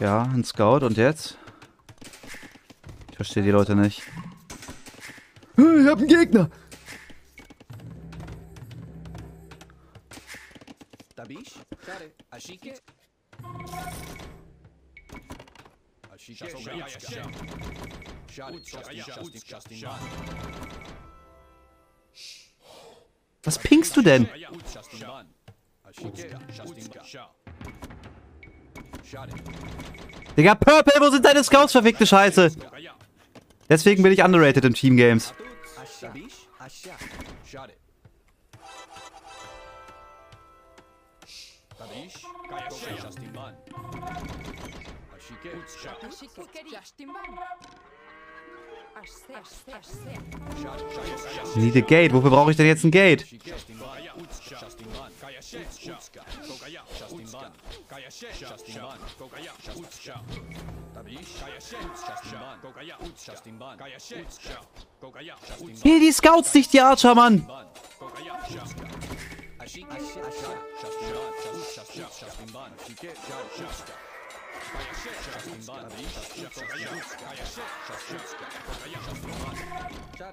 Ja, ein Scout. Und jetzt? Ich verstehe die Leute nicht. Ich hab einen Gegner. Was pinkst du denn? Justin, Ban. Ashike, Justin, Ban. Share, Digga, Purple, wo sind deine Scouts, verfickte Scheiße? Deswegen bin ich underrated in Team Games. Tabish, Asha, Share. Tabish, Justin, Ban. Ashike, Share, Justin Ban. Ashse, Ashse, Ashse. Need a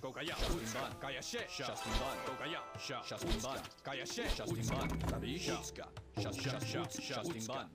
Ban. Utska, Justin, Ban. Justin, Ban. Utska. Tabish, Justin, Ban. Justin, Ban. Justin, Hier, die Scouts, nicht die Archer, Mann. Ban.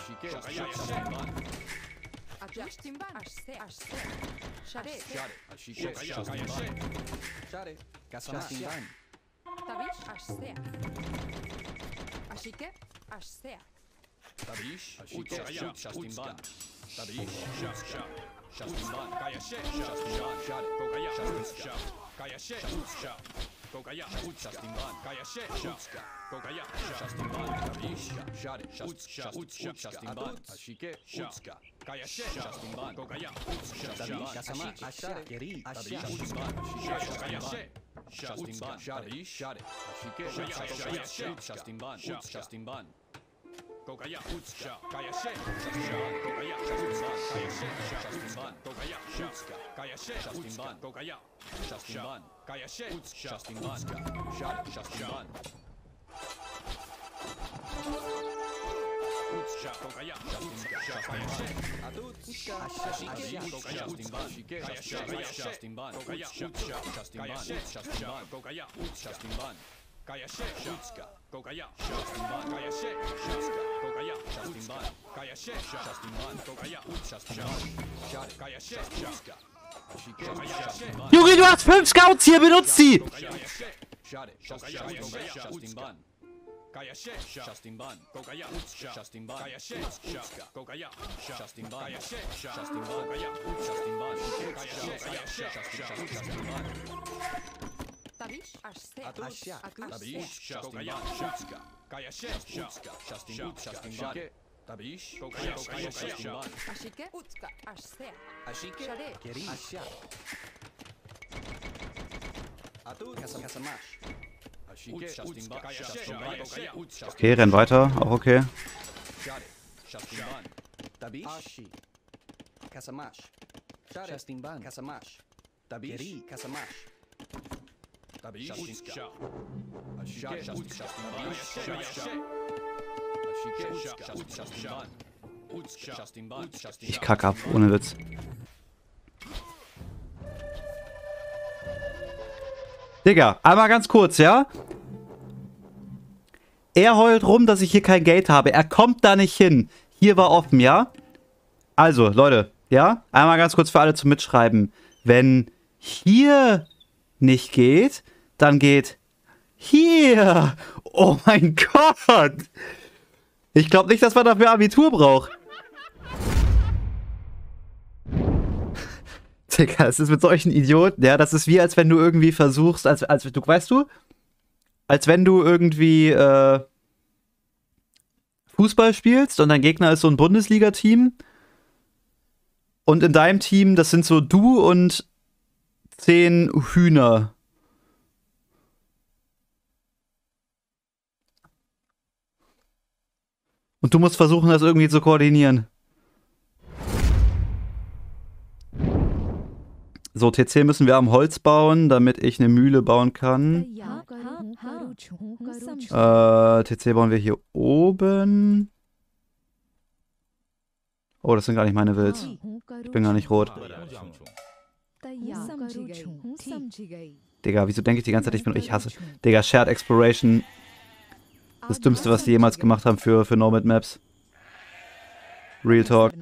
Ashike, Asha, Justin, Ban. Justin, Ban. Ashike, Utska. Justin, Ban. Asha. Atuts, Ashike, Tabish, Justin, Ban. Justin, Ban. Justin Ban. Fucking hell. Ashse, Ashike, Ashse. Share, Tabish, Justin, Ban. Share, Tabish, Ashike, Asha, Utska, Asha, Der nennt mich einen Idioten. Justin, Ban. Utska. Justin, Ban. Justin, Ban. Justin, Ban. Justin, Ban. Tabish, Utska. Justin, Ban. Ashike, Justin, Ban. Justin Ban. Ashse, Ashse. Share. Share, Ashike, Justin, Ban. Share, Justin, Ban. Tabish, Ashse. Ashike, Ashse. Tabish, Ashike, Justin, Ban. Tabish, Justin, Ban. Justin, Ban. Share, Justin, Justin, Ban. Justin, Ban. Tabish, Share, Justin, Ban. Ashike, Utska. Justin, Ban. Tabish, Kasama, Ashare, Tabish, Justin, Ban. Justin, Ban. Tabish, Share, Ashike, Justin, Ban. Justin, Ban. Utska. Justin, Ban. Utska. Justin, Ban. Justin, Ban. Justin, Ban. Justin, Ban. Utska. Justin, Justin, Ban. Atutska. Ashike, Justin, Ban. Justin, Ban. Utska. Justin, Ban. Justin, Ban. Justin, Ban. Utska. Justin, Ban. Utska. Justin, Ban. Justin, Ban. Justin, Ban. Share. Utska. Ashike, Justin, Ban. Junge, du hast fünf Scouts hier, benutzt sie! Share. Justin, Ban. Justin, Ban. Justin, Ban. Utska. Justin, Ban. Justin, Ban. Justin, Ban. Justin, Ban. Tabish, Ashse. Tabish, Ashse. Justin, Ban. Utska. Utska. Justin, Justin, Ban. Tabish, Justin, Ban. Ashike, Utska, Ashse. Ashike, Share. Asha. Atut, Kasamash. Okay, renn weiter. Auch okay. Ich kack ab, ohne Witz. Digga, einmal ganz kurz, ja? Er heult rum, dass ich hier kein Gate habe. Er kommt da nicht hin. Hier war offen, ja? Also, Leute, ja? Einmal ganz kurz für alle zum Mitschreiben. Wenn hier nicht geht, dann geht hier. Oh mein Gott. Ich glaube nicht, dass man dafür Abitur braucht. Digga, es ist mit solchen Idioten, ja, das ist wie, als wenn du irgendwie versuchst, als, als du, weißt du, als wenn du irgendwie äh, Fußball spielst und dein Gegner ist so ein Bundesliga-Team und in deinem Team, das sind so du und zehn Hühner. Und du musst versuchen, das irgendwie zu koordinieren. So, TC müssen wir am Holz bauen, damit ich eine Mühle bauen kann. Äh, TC bauen wir hier oben. Oh, das sind gar nicht meine Wilds. Ich bin gar nicht rot. Digga, wieso denke ich die ganze Zeit, ich bin ich hasse. Digga, Shared Exploration. Das Dümmste, was die jemals gemacht haben für, für Nomad Maps. Real Talk.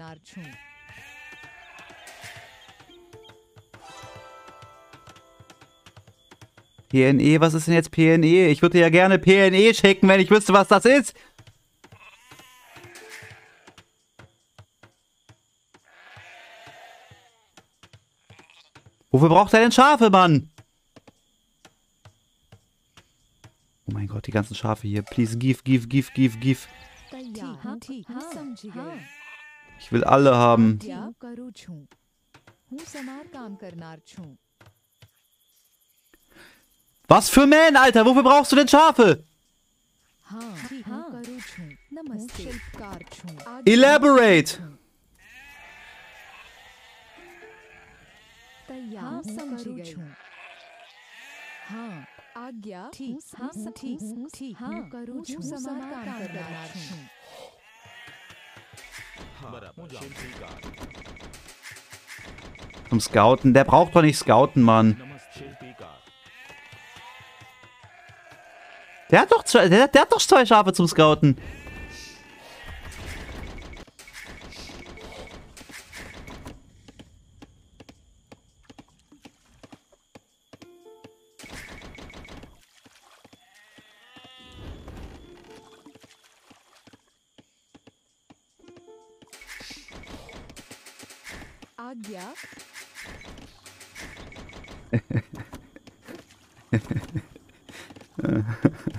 PNE, was ist denn jetzt PNE? Ich würde ja gerne PNE schicken, wenn ich wüsste, was das ist. Wofür braucht er denn Schafe, Mann? Oh mein Gott, die ganzen Schafe hier. Please, give, give, give, give, give. Ich will alle haben. Was für Man, Alter? Wofür brauchst du denn Schafe? Elaborate. Zum Scouten. Der braucht doch nicht Scouten, Mann. Der hat doch zwei, der, der hat doch zwei Schafe zum Scouten. Adja.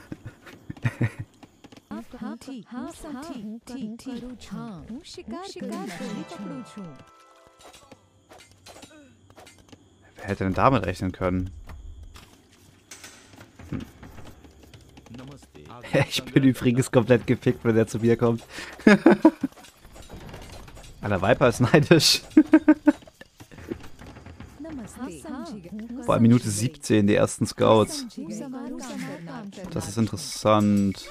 Wer hätte denn damit rechnen können? Ich bin übrigens komplett gefickt, wenn der zu mir kommt. Alter, Viper ist neidisch. Vor allem Minute 17 die ersten Scouts. Das ist interessant.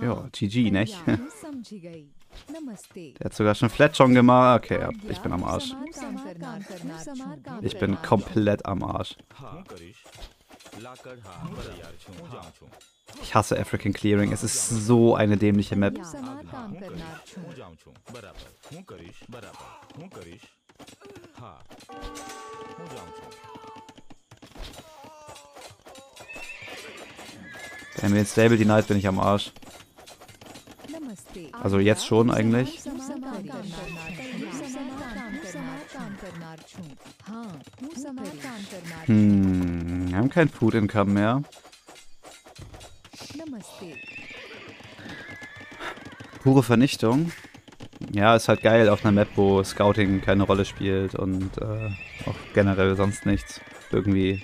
Ja, GG, nicht? Der hat sogar schon Fletchon gemacht. Okay, ich bin am Arsch. Ich bin komplett am Arsch. Ich hasse African Clearing. Es ist so eine dämliche Map. Wenn wir jetzt Stable denied, bin ich am Arsch. Also jetzt schon eigentlich. Hm, wir haben kein Food Income mehr. Pure Vernichtung. Ja, ist halt geil auf einer Map, wo Scouting keine Rolle spielt und äh, auch generell sonst nichts. Irgendwie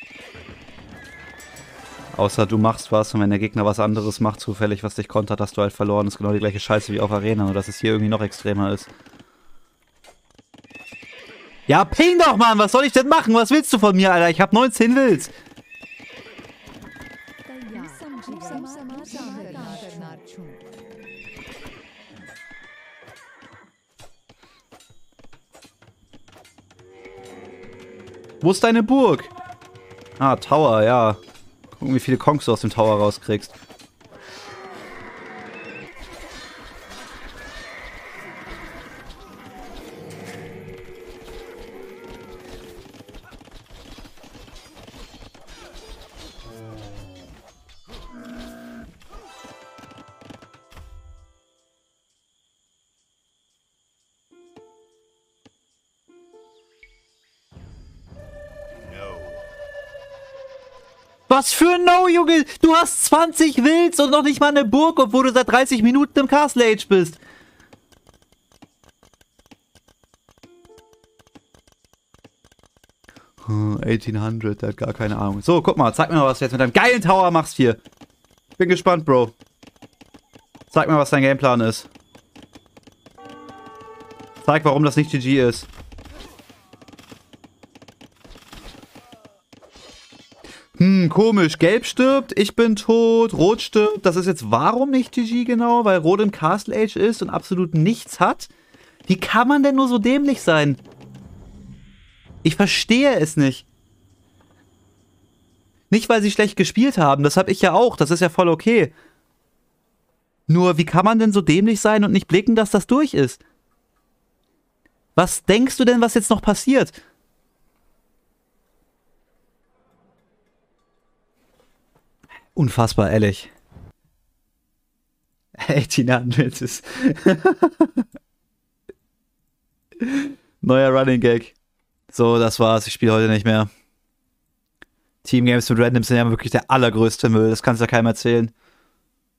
Außer du machst was und wenn der Gegner was anderes macht, zufällig, was dich kontert, hast du halt verloren. Das ist genau die gleiche Scheiße wie auf Arena, nur dass es hier irgendwie noch extremer ist. Ja, ping doch, Mann! Was soll ich denn machen? Was willst du von mir, Alter? Ich hab 19 Wills! Wo ist deine Burg? Ah, Tower, ja. Gucken, wie viele Kongs du aus dem Tower rauskriegst. Was für ein No, Junge! Du hast 20 Wilds und noch nicht mal eine Burg, obwohl du seit 30 Minuten im Castle Age bist. Hm, 1800, der hat gar keine Ahnung. So, guck mal, zeig mir mal, was du jetzt mit deinem geilen Tower machst hier. Bin gespannt, Bro. Zeig mir, was dein Gameplan ist. Zeig, warum das nicht GG ist. Hm, komisch. Gelb stirbt, ich bin tot, Rot stirbt. Das ist jetzt warum nicht GG genau? Weil Rot im Castle Age ist und absolut nichts hat? Wie kann man denn nur so dämlich sein? Ich verstehe es nicht. Nicht, weil sie schlecht gespielt haben, das habe ich ja auch, das ist ja voll okay. Nur, wie kann man denn so dämlich sein und nicht blicken, dass das durch ist? Was denkst du denn, was jetzt noch passiert? Unfassbar, ehrlich. 1800 ist. Neuer Running Gag. So, das war's. Ich spiele heute nicht mehr. Team Games mit Randoms sind ja wirklich der allergrößte Müll. Das kannst du ja keinem erzählen.